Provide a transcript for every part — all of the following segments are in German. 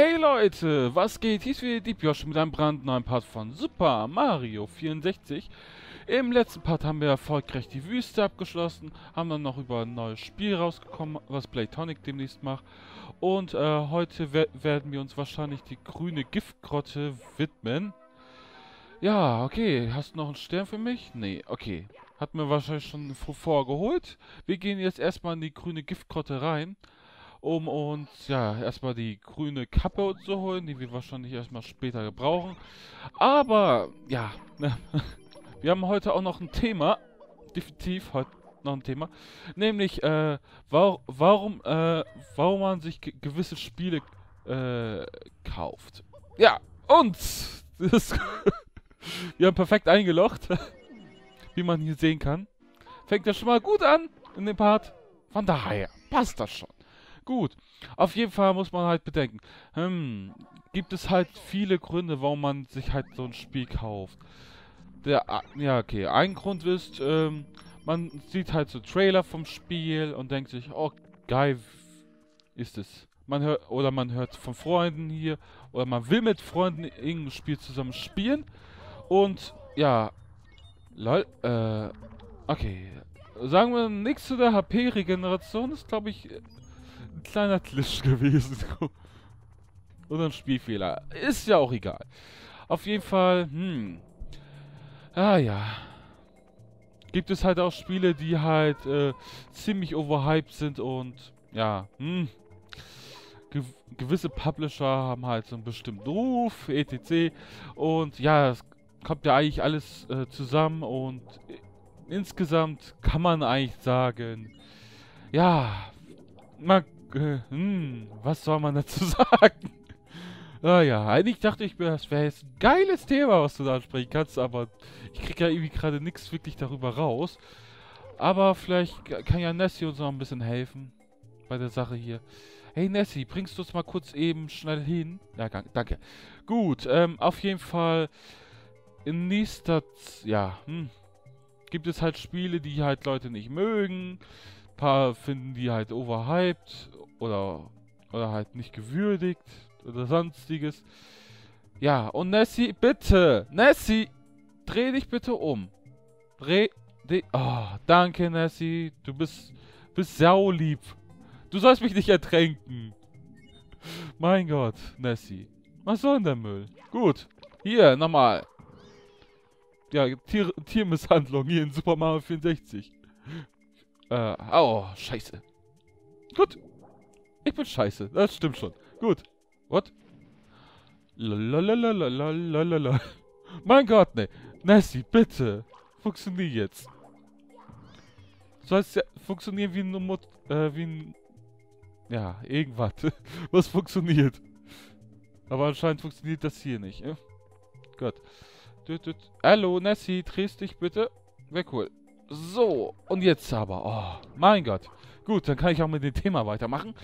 Hey Leute, was geht? Hier ist wieder Deep Josh mit einem brandneuen Part von Super Mario 64. Im letzten Part haben wir erfolgreich die Wüste abgeschlossen, haben dann noch über ein neues Spiel rausgekommen, was Playtonic demnächst macht. Und äh, heute we werden wir uns wahrscheinlich die grüne Giftgrotte widmen. Ja, okay. Hast du noch einen Stern für mich? Nee, okay. Hat mir wahrscheinlich schon vorgeholt. Wir gehen jetzt erstmal in die grüne Giftgrotte rein um uns ja erstmal die grüne Kappe zu holen, die wir wahrscheinlich erstmal später gebrauchen. Aber ja, wir haben heute auch noch ein Thema, definitiv heute noch ein Thema, nämlich äh, war, warum, äh, warum man sich gewisse Spiele äh, kauft. Ja, und wir haben perfekt eingelocht, wie man hier sehen kann. Fängt ja schon mal gut an in dem Part. Von daher passt das schon. Gut, auf jeden Fall muss man halt bedenken, hm, gibt es halt viele Gründe, warum man sich halt so ein Spiel kauft. Der, ja, okay, ein Grund ist, ähm, man sieht halt so Trailer vom Spiel und denkt sich, oh, geil ist es. Man hört, oder man hört von Freunden hier, oder man will mit Freunden irgendein Spiel zusammen spielen. Und, ja, lol, äh, okay. Sagen wir nichts zu der HP-Regeneration, ist glaube ich ein kleiner Glitch gewesen. Oder ein Spielfehler. Ist ja auch egal. Auf jeden Fall, hm. Ah ja. Gibt es halt auch Spiele, die halt äh, ziemlich overhyped sind und ja, hm. Ge gewisse Publisher haben halt so einen bestimmten Ruf, etc. Und ja, es kommt ja eigentlich alles äh, zusammen und insgesamt kann man eigentlich sagen, ja, man äh, hm, was soll man dazu sagen? ah ja, eigentlich dachte ich mir, das wäre jetzt ein geiles Thema, was du da ansprechen kannst, aber ich kriege ja irgendwie gerade nichts wirklich darüber raus. Aber vielleicht kann ja Nessie uns noch ein bisschen helfen bei der Sache hier. Hey Nessie, bringst du es mal kurz eben schnell hin? Ja, danke. Gut, ähm, auf jeden Fall in nächster, ja, hm, gibt es halt Spiele, die halt Leute nicht mögen paar finden die halt overhyped oder, oder halt nicht gewürdigt oder sonstiges. Ja, und Nessie, bitte, Nessie, dreh dich bitte um. Dreh dich, oh, danke Nessie, du bist, bist saulieb. Du sollst mich nicht ertränken. Mein Gott, Nessie. Was soll denn der Müll? Gut, hier, nochmal. Ja, Tier Tiermisshandlung hier in Super Mario 64. Äh, oh, scheiße. Gut. Ich bin scheiße. Das stimmt schon. Gut. What? Lalalalalalala. Mein Gott, ne. Nessie, bitte. Funktioniert jetzt. Soll es ja funktionieren wie ein Mut, äh, wie ein... Ja, irgendwas. Was funktioniert. Aber anscheinend funktioniert das hier nicht. Ja? Gut. Hallo, Nessie, drehst dich bitte. Wäre cool. So, und jetzt aber. Oh, mein Gott. Gut, dann kann ich auch mit dem Thema weitermachen.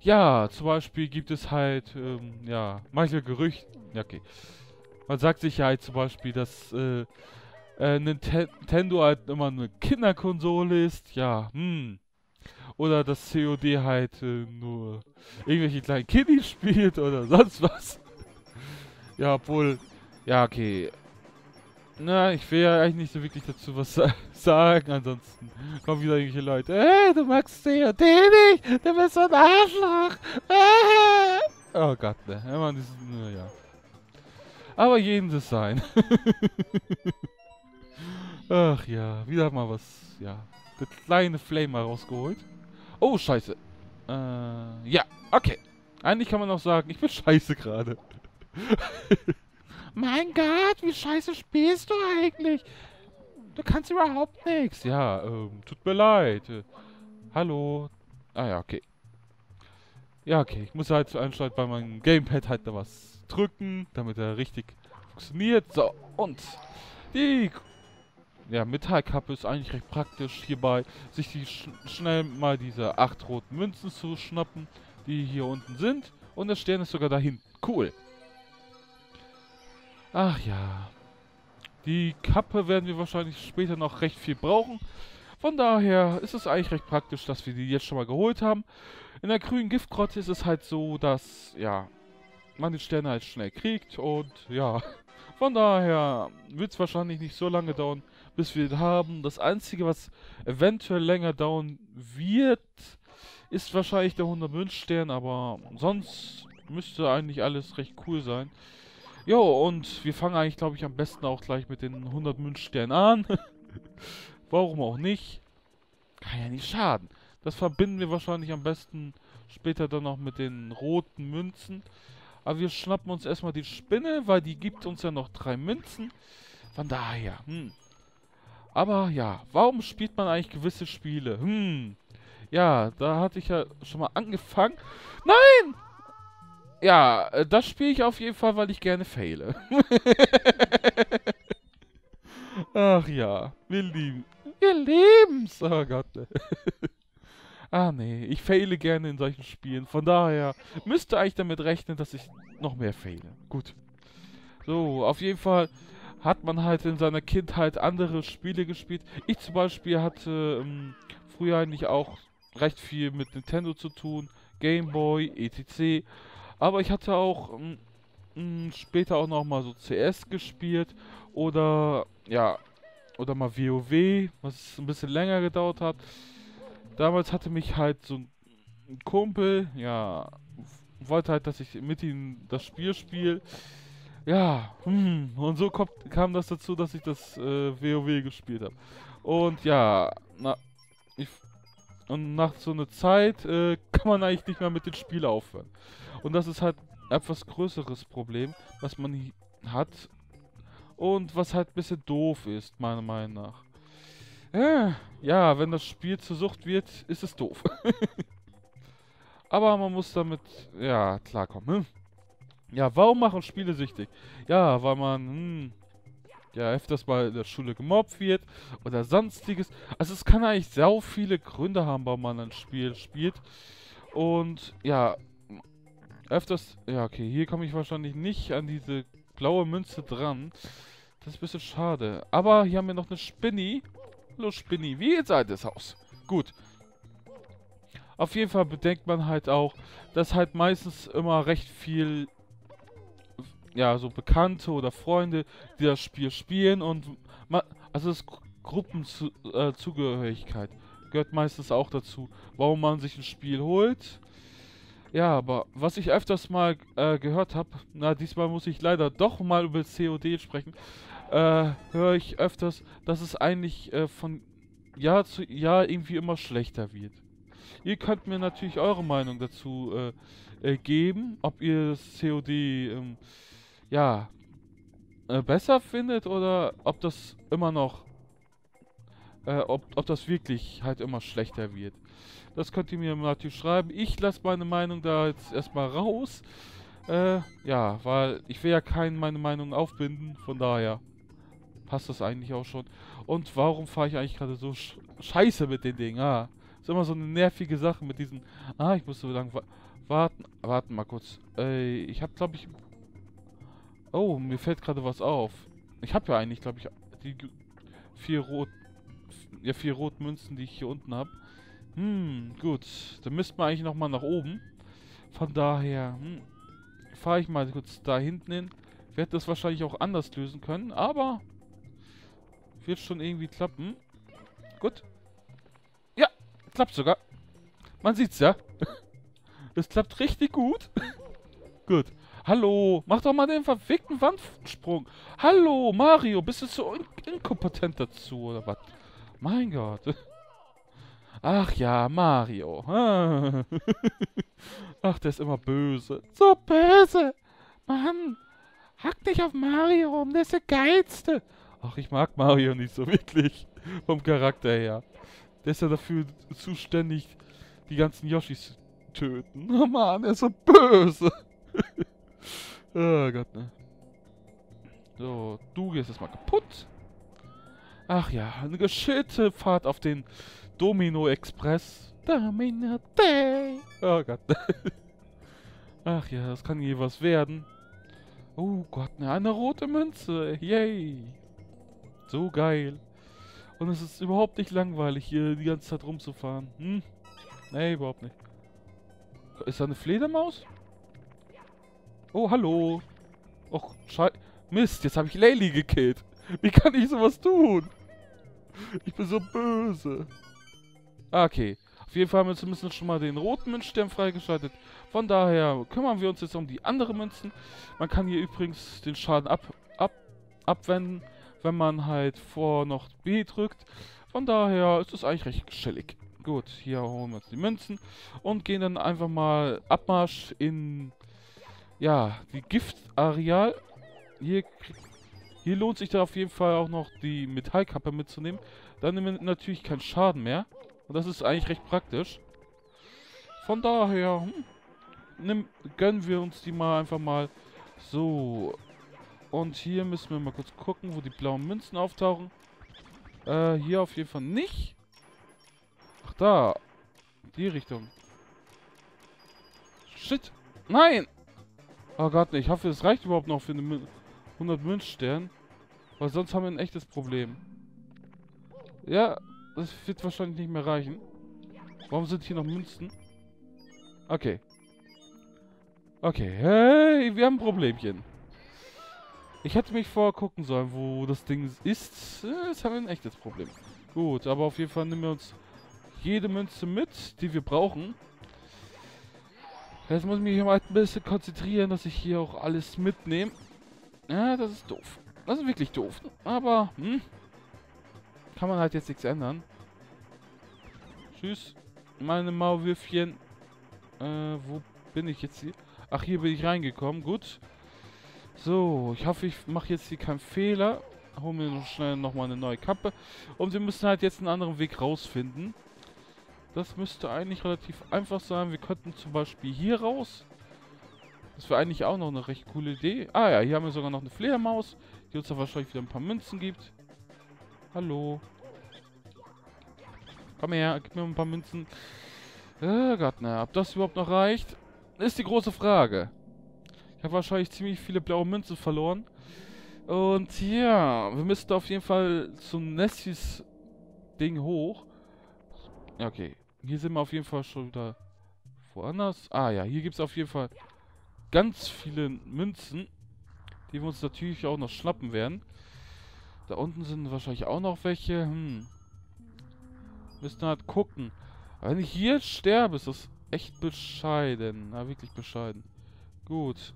Ja, zum Beispiel gibt es halt, ähm, ja, manche Gerüchte. Ja, okay. Man sagt sich ja halt zum Beispiel, dass äh, äh, Nintendo halt immer eine Kinderkonsole ist. Ja, hm. Oder dass COD halt äh, nur irgendwelche kleinen Kiddies spielt oder sonst was. ja, obwohl, ja, okay. Na, ich will ja eigentlich nicht so wirklich dazu was sagen, ansonsten kommen wieder irgendwelche Leute. Hey, du magst den und den nicht, du bist so ein Arschloch. Ah. Oh Gott, ne, immer dieses, ja. Aber jedem das sein. Ach ja, wieder mal was, ja, der kleine Flame rausgeholt. Oh, scheiße. Äh, ja, okay. Eigentlich kann man auch sagen, ich bin scheiße gerade. Mein Gott, wie scheiße spielst du eigentlich? Du kannst überhaupt nichts. Ja, ähm, tut mir leid. Äh, hallo. Ah ja, okay. Ja, okay. Ich muss halt anstatt bei meinem Gamepad halt da was drücken, damit er richtig funktioniert. So, und die ja, Metallkappe ist eigentlich recht praktisch hierbei, sich die sch schnell mal diese acht roten Münzen zu schnappen, die hier unten sind. Und der Stern ist sogar da hinten. Cool. Ach ja. Die Kappe werden wir wahrscheinlich später noch recht viel brauchen. Von daher ist es eigentlich recht praktisch, dass wir die jetzt schon mal geholt haben. In der grünen Giftgrotte ist es halt so, dass, ja, man die Sterne halt schnell kriegt und ja, von daher wird es wahrscheinlich nicht so lange dauern, bis wir ihn haben. Das Einzige, was eventuell länger dauern wird, ist wahrscheinlich der 100 Münzstern, aber sonst müsste eigentlich alles recht cool sein. Jo, und wir fangen eigentlich, glaube ich, am besten auch gleich mit den 100 Münzsternen an. Warum auch nicht? Kann ja nicht schaden. Das verbinden wir wahrscheinlich am besten später dann noch mit den roten Münzen. Aber wir schnappen uns erstmal die Spinne, weil die gibt uns ja noch drei Münzen. Von daher, hm. Aber ja, warum spielt man eigentlich gewisse Spiele? Hm. Ja, da hatte ich ja schon mal angefangen. Nein! Ja, äh, das spiele ich auf jeden Fall, weil ich gerne faile. Ach ja, wir lieben. Wir lieben's. Oh Gott. ah nee, ich faile gerne in solchen Spielen. Von daher müsste eigentlich damit rechnen, dass ich noch mehr faile. Gut. So, auf jeden Fall hat man halt in seiner Kindheit andere Spiele gespielt. Ich zum Beispiel hatte ähm, früher eigentlich auch recht viel mit Nintendo zu tun. Game Boy, etc. Aber ich hatte auch ähm, mh, später auch noch mal so CS gespielt oder ja oder mal WoW, was ein bisschen länger gedauert hat. Damals hatte mich halt so ein Kumpel, ja, wollte halt, dass ich mit ihm das Spiel spiele. Ja, hm, und so kommt, kam das dazu, dass ich das äh, WoW gespielt habe. Und ja, na, ich, und nach so einer Zeit äh, kann man eigentlich nicht mehr mit dem Spiel aufhören. Und das ist halt etwas größeres Problem, was man hat und was halt ein bisschen doof ist, meiner Meinung nach. Äh, ja, wenn das Spiel zur Sucht wird, ist es doof. Aber man muss damit, ja, klarkommen. Hm? Ja, warum machen Spiele süchtig? Ja, weil man, hm, ja, öfters mal in der Schule gemobbt wird oder sonstiges. Also es kann eigentlich sehr viele Gründe haben, warum man ein Spiel spielt. Und ja, öfters, ja okay, hier komme ich wahrscheinlich nicht an diese blaue Münze dran. Das ist ein bisschen schade. Aber hier haben wir noch eine Spinny. Hallo Spinny, wie seid das Haus? Gut. Auf jeden Fall bedenkt man halt auch, dass halt meistens immer recht viel ja, so Bekannte oder Freunde, die das Spiel spielen und also das Gruppenzugehörigkeit äh, gehört meistens auch dazu, warum man sich ein Spiel holt. Ja, aber was ich öfters mal äh, gehört habe, na diesmal muss ich leider doch mal über COD sprechen, äh, höre ich öfters, dass es eigentlich äh, von Jahr zu Jahr irgendwie immer schlechter wird. Ihr könnt mir natürlich eure Meinung dazu äh, äh geben, ob ihr das COD ähm, ja, äh, besser findet oder ob das immer noch, äh, ob, ob das wirklich halt immer schlechter wird. Das könnt ihr mir natürlich schreiben. Ich lasse meine Meinung da jetzt erstmal raus. Äh, ja, weil ich will ja keinen meine Meinung aufbinden, von daher passt das eigentlich auch schon. Und warum fahre ich eigentlich gerade so sch scheiße mit den Dingen? Ah, ist immer so eine nervige Sache mit diesen... Ah, ich muss so lange wa warten. Warten mal kurz. Äh, ich habe, glaube ich, Oh, mir fällt gerade was auf. Ich habe ja eigentlich, glaube ich, die vier rot... Ja, vier Rotmünzen, die ich hier unten habe. Hm, gut. Dann müssten wir eigentlich nochmal nach oben. Von daher, hm, fahre ich mal kurz da hinten hin. Werde das wahrscheinlich auch anders lösen können, aber wird schon irgendwie klappen. Gut. Ja, klappt sogar. Man sieht's ja. Es klappt richtig gut. gut. Hallo, mach doch mal den verfickten Wandsprung. Hallo, Mario, bist du so in inkompetent dazu, oder was? Mein Gott. Ach ja, Mario. Ach, der ist immer böse. So böse. Mann, hack dich auf Mario rum, der ist der Geilste. Ach, ich mag Mario nicht so wirklich. Vom Charakter her. Der ist ja dafür zuständig, die ganzen Yoshis zu töten. Oh Mann, er ist so böse. Oh Gott, ne? So, du gehst jetzt mal kaputt. Ach ja, eine geschillte Fahrt auf den Domino Express. Domino Day. Oh Gott. Ach ja, das kann je was werden. Oh Gott, ne, eine rote Münze. Yay. So geil. Und es ist überhaupt nicht langweilig, hier die ganze Zeit rumzufahren. Hm? Nee, überhaupt nicht. Ist da eine Fledermaus? Oh, hallo. Och, Schei... Mist, jetzt habe ich Layli gekillt. Wie kann ich sowas tun? Ich bin so böse. Ah, okay. Auf jeden Fall haben wir zumindest schon mal den roten Münzstern freigeschaltet. Von daher kümmern wir uns jetzt um die anderen Münzen. Man kann hier übrigens den Schaden ab, ab, abwenden, wenn man halt vor noch B drückt. Von daher ist es eigentlich recht chillig. Gut, hier holen wir uns die Münzen und gehen dann einfach mal Abmarsch in, ja, die Giftareal. Hier, hier lohnt sich da auf jeden Fall auch noch die Metallkappe mitzunehmen. Dann nehmen wir natürlich keinen Schaden mehr. Und das ist eigentlich recht praktisch. Von daher hm, nimm, gönnen wir uns die mal einfach mal. So. Und hier müssen wir mal kurz gucken, wo die blauen Münzen auftauchen. Äh, hier auf jeden Fall nicht. Ach, da. Die Richtung. Shit. Nein! Oh Gott, ich hoffe, es reicht überhaupt noch für eine 100 Münzstern. Weil sonst haben wir ein echtes Problem. Ja, das wird wahrscheinlich nicht mehr reichen. Warum sind hier noch Münzen? Okay. Okay. Hey, wir haben ein Problemchen. Ich hätte mich vorher gucken sollen, wo das Ding ist. Jetzt haben wir ein echtes Problem. Gut, aber auf jeden Fall nehmen wir uns jede Münze mit, die wir brauchen. Jetzt muss ich mich mal ein bisschen konzentrieren, dass ich hier auch alles mitnehme. Ja, das ist doof. Das ist wirklich doof. Aber, hm, kann man halt jetzt nichts ändern. Tschüss, meine Maulwürfchen. Äh, wo bin ich jetzt hier? Ach, hier bin ich reingekommen. Gut. So, ich hoffe, ich mache jetzt hier keinen Fehler. Holen wir noch schnell nochmal eine neue Kappe. Und wir müssen halt jetzt einen anderen Weg rausfinden. Das müsste eigentlich relativ einfach sein. Wir könnten zum Beispiel hier raus. Das wäre eigentlich auch noch eine recht coole Idee. Ah ja, hier haben wir sogar noch eine Fledermaus, die uns da wahrscheinlich wieder ein paar Münzen gibt. Hallo. Komm her, gib mir ein paar Münzen. Oh Gott, na, ob das überhaupt noch reicht, ist die große Frage. Ich habe wahrscheinlich ziemlich viele blaue Münzen verloren. Und ja, wir müssten auf jeden Fall zum Nessys Ding hoch. Okay. Hier sind wir auf jeden Fall schon wieder woanders. Ah ja, hier gibt es auf jeden Fall ganz viele Münzen, die wir uns natürlich auch noch schnappen werden. Da unten sind wahrscheinlich auch noch welche. Hm. Müssen halt gucken. Aber wenn ich hier sterbe, ist das echt bescheiden. Na, wirklich bescheiden. Gut.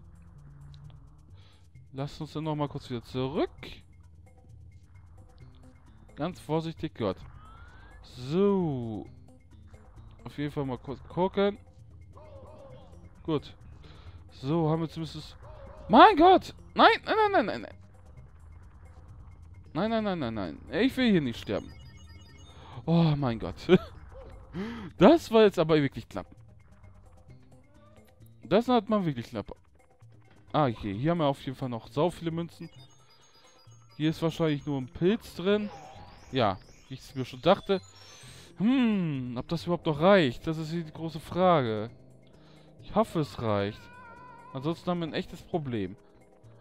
Lass uns dann nochmal kurz wieder zurück. Ganz vorsichtig, Gott. So. Auf jeden Fall mal kurz gucken. Gut. So, haben wir zumindest... Mein Gott! Nein, nein, nein, nein, nein, nein. Nein, nein, nein, nein, nein. Ich will hier nicht sterben. Oh mein Gott. Das war jetzt aber wirklich knapp. Das hat man wirklich knapp. Ah, okay. Hier haben wir auf jeden Fall noch so viele Münzen. Hier ist wahrscheinlich nur ein Pilz drin. Ja, wie ich es mir schon dachte. Hm, ob das überhaupt noch reicht? Das ist die große Frage. Ich hoffe, es reicht. Ansonsten haben wir ein echtes Problem.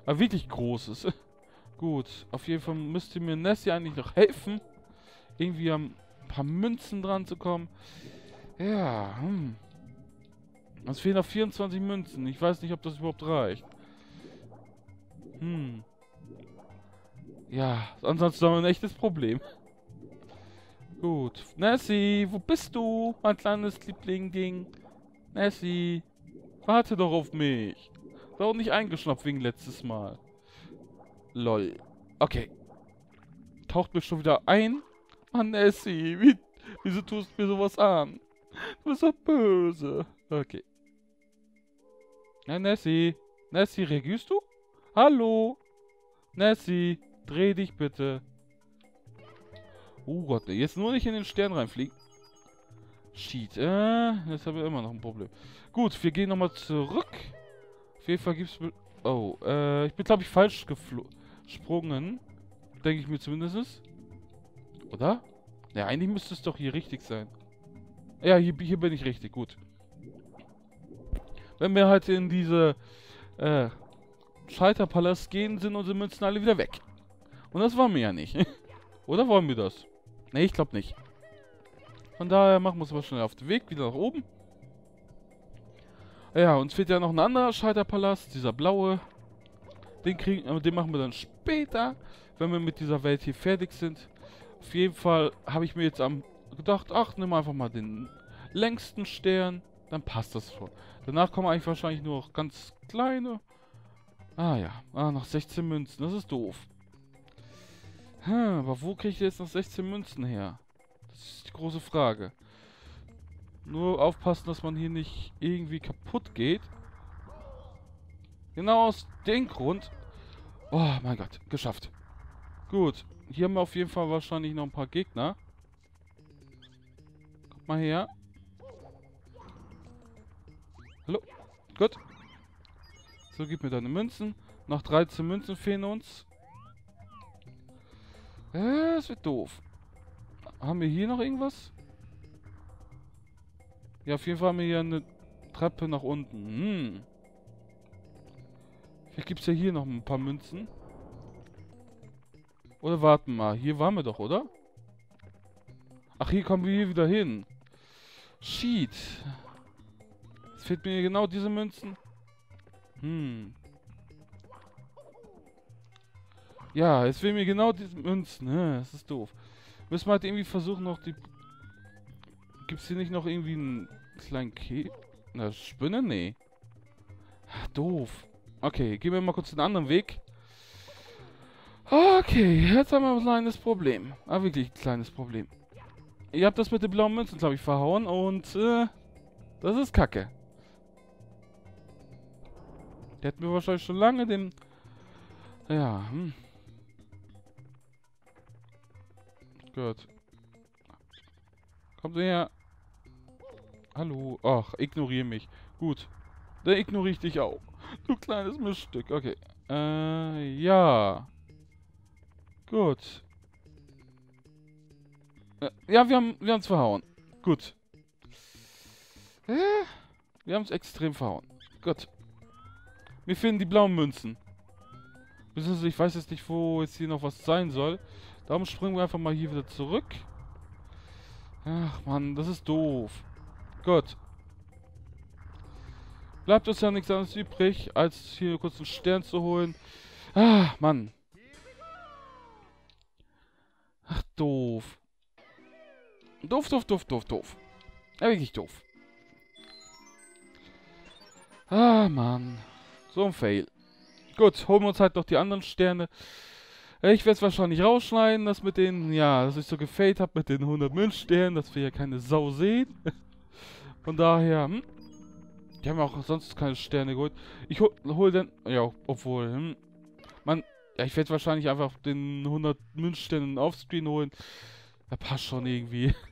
Aber wirklich großes. Gut, auf jeden Fall müsste mir Nessie eigentlich noch helfen. Irgendwie am paar Münzen dran zu kommen. Ja, hm. Es fehlen noch 24 Münzen. Ich weiß nicht, ob das überhaupt reicht. Hm. Ja, ansonsten haben wir ein echtes Problem. Gut. Nessie, wo bist du? Mein kleines Liebling-Ding. Nessie, warte doch auf mich. War auch nicht eingeschnappt wegen letztes Mal. Lol. Okay. Taucht mir schon wieder ein? Mann, Nessie, wie, wieso tust du mir sowas an? Du bist doch böse. Okay. Na, Nessie. Nessie, reagierst du? Hallo? Nessie, dreh dich bitte. Oh Gott, jetzt nur nicht in den Stern reinfliegen. Shit, äh, jetzt haben wir immer noch ein Problem. Gut, wir gehen nochmal zurück. Auf jeden Fall gibt's... Oh, äh, ich bin, glaube ich, falsch gesprungen. Denke ich mir zumindest. Oder? Ja, eigentlich müsste es doch hier richtig sein. Ja, hier, hier bin ich richtig. Gut. Wenn wir halt in diese äh, Scheiterpalast gehen, sind unsere Münzen alle wieder weg. Und das wollen wir ja nicht. Oder wollen wir das? Ne, ich glaube nicht. Von daher machen wir uns mal schnell auf den Weg, wieder nach oben. Ja, uns fehlt ja noch ein anderer Schalterpalast, dieser blaue. Den, kriegen, äh, den machen wir dann später, wenn wir mit dieser Welt hier fertig sind. Auf jeden Fall habe ich mir jetzt am gedacht, ach, nimm einfach mal den längsten Stern, dann passt das schon. Danach kommen eigentlich wahrscheinlich nur noch ganz kleine. Ah ja, ah, noch 16 Münzen, das ist doof. Hm, aber wo kriege ich jetzt noch 16 Münzen her? Das ist die große Frage. Nur aufpassen, dass man hier nicht irgendwie kaputt geht. Genau aus dem Grund. Oh mein Gott, geschafft. Gut, hier haben wir auf jeden Fall wahrscheinlich noch ein paar Gegner. Kommt mal her. Hallo? Gut. So, gib mir deine Münzen. Noch 13 Münzen fehlen uns. Äh, das wird doof. Haben wir hier noch irgendwas? Ja, auf jeden Fall haben wir hier eine Treppe nach unten. Hm. Vielleicht gibt es ja hier noch ein paar Münzen. Oder warten mal. Hier waren wir doch, oder? Ach, hier kommen wir hier wieder hin. Sheet. Es fehlt mir genau diese Münzen. Hm. Ja, es fehlen mir genau diese Münzen. Das ist doof. Müssen wir halt irgendwie versuchen, noch die... Gibt es hier nicht noch irgendwie einen kleinen Ke... Na, Spinne? Nee. Ach, doof. Okay, gehen wir mal kurz den anderen Weg. Okay, jetzt haben wir ein kleines Problem. Ah, wirklich ein kleines Problem. Ihr habt das mit den blauen Münzen, glaube ich, verhauen und, äh, das ist kacke. Der hat mir wahrscheinlich schon lange den... Ja, hm. Gut. Kommt her. Hallo. Ach, ignoriere mich. Gut. Dann ignoriere ich dich auch. Du kleines Miststück. Okay. Äh, ja. Gut. Äh, ja, wir haben wir es verhauen. Gut. Äh, wir haben es extrem verhauen. Gut. Wir finden die blauen Münzen. Ich weiß jetzt nicht, wo jetzt hier noch was sein soll. Darum springen wir einfach mal hier wieder zurück. Ach, Mann, das ist doof. Gut. Bleibt uns ja nichts anderes übrig, als hier kurz einen Stern zu holen. Ah, Mann. Ach, doof. Doof, doof, doof, doof, doof. Ja, wirklich doof. Ah, Mann. So ein Fail. Gut, holen wir uns halt noch die anderen Sterne. Ich werde es wahrscheinlich rausschneiden, das mit den, ja, dass ich so gefailt habe mit den 100 Münzsternen, dass wir ja keine Sau sehen. Von daher, hm. Die haben auch sonst keine Sterne geholt. Ich hol, hol dann, ja, obwohl, hm. Man, ja, ich werde wahrscheinlich einfach den 100 Münzsternen aufscreen holen. Da passt schon irgendwie.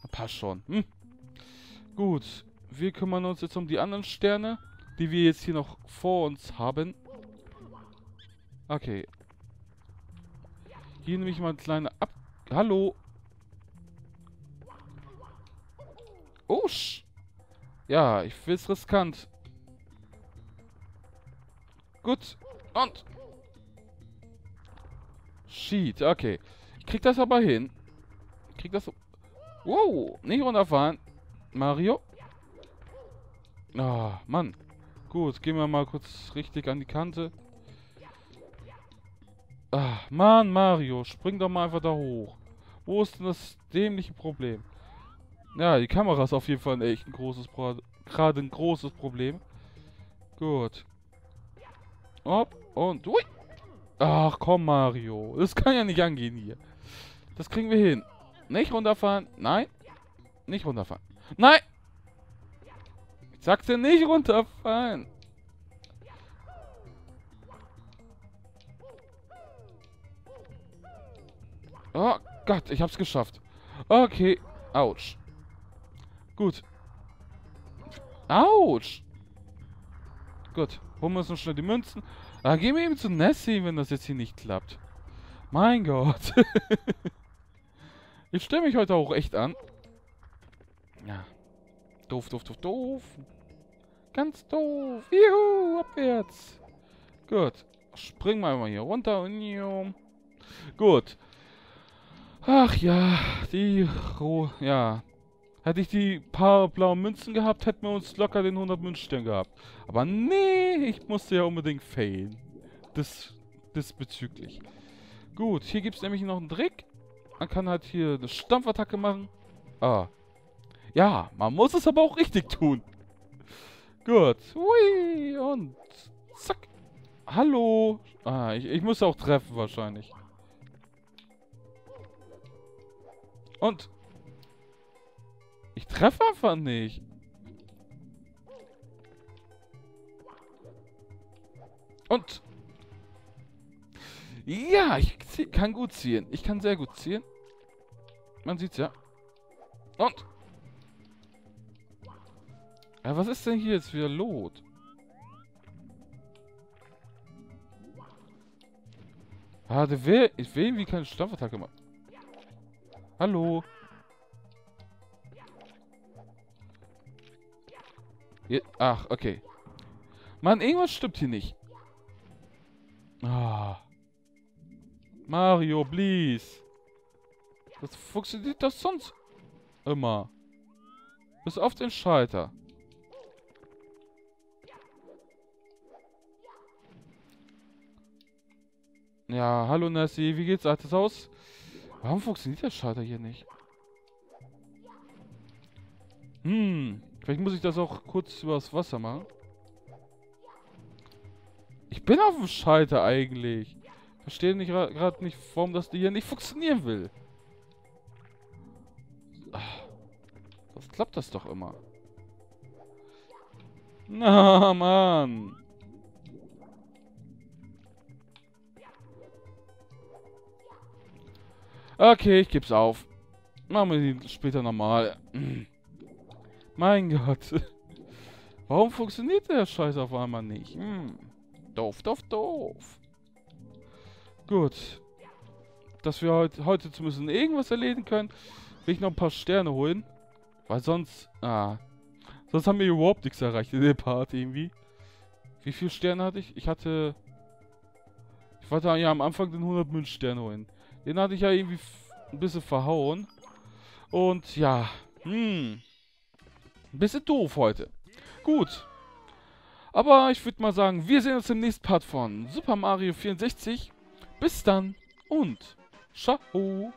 Da passt schon, hm. Gut, wir kümmern uns jetzt um die anderen Sterne, die wir jetzt hier noch vor uns haben. Okay. Hier nehme ich mal eine kleine Ab... Hallo? Oh, sch Ja, ich will es riskant. Gut. Und... Sheet, okay. Ich krieg das aber hin. Ich krieg das... Wow, nicht runterfahren. Mario. Ah, Mann. Gut, gehen wir mal kurz richtig an die Kante. Ach, Mann, Mario, spring doch mal einfach da hoch. Wo ist denn das dämliche Problem? Ja, die Kamera ist auf jeden Fall echt ein großes Pro gerade ein großes Problem. Gut. Hopp und ui. Ach komm, Mario. Das kann ja nicht angehen hier. Das kriegen wir hin. Nicht runterfahren. Nein. Nicht runterfahren. Nein. Ich sagte nicht runterfahren. Oh Gott, ich hab's geschafft. Okay. Autsch. Gut. Autsch. Gut. Holen wir schnell die Münzen. Ah, gehen wir eben zu Nessie, wenn das jetzt hier nicht klappt. Mein Gott. ich stelle mich heute auch echt an. Ja. Doof, doof, doof, doof. Ganz doof. Juhu, abwärts. Gut. Springen wir mal hier runter. Gut. Ach ja, die Ro ja. Hätte ich die paar blauen Münzen gehabt, hätten wir uns locker den 100 Münzstern gehabt. Aber nee, ich musste ja unbedingt failen. Das, diesbezüglich. Gut, hier gibt es nämlich noch einen Trick. Man kann halt hier eine Stampfattacke machen. Ah. Ja, man muss es aber auch richtig tun. Gut. Hui, und zack. Hallo. Ah, ich, ich muss auch treffen wahrscheinlich. Und ich treffe einfach nicht. Und. Ja, ich kann gut ziehen. Ich kann sehr gut ziehen. Man sieht's ja. Und. Ja, was ist denn hier jetzt wieder Lot? Ah, der will, ich will irgendwie keine Stampfattacke machen. Hallo? Je Ach, okay. Mann, irgendwas stimmt hier nicht. Ah. Mario, please. Das funktioniert das sonst immer. Bis auf den Schalter. Ja, hallo Nessie, wie geht's alles aus? Warum funktioniert der Schalter hier nicht? Hm, vielleicht muss ich das auch kurz übers Wasser machen. Ich bin auf dem Schalter eigentlich. Verstehe nicht gerade nicht, warum das hier nicht funktionieren will. Das klappt das doch immer. Na, Mann. Okay, ich geb's auf. Machen wir die später nochmal. Mein Gott. Warum funktioniert der Scheiß auf einmal nicht? Hm. Doof, doof, doof. Gut. Dass wir heute, heute zumindest irgendwas erledigen können, will ich noch ein paar Sterne holen. Weil sonst... Ah. Sonst haben wir überhaupt nichts erreicht in der Part irgendwie. Wie viele Sterne hatte ich? Ich hatte... Ich wollte ja am Anfang den 100 Münzstern holen. Den hatte ich ja irgendwie ein bisschen verhauen. Und ja, hm. Ein bisschen doof heute. Gut. Aber ich würde mal sagen, wir sehen uns im nächsten Part von Super Mario 64. Bis dann und ciao.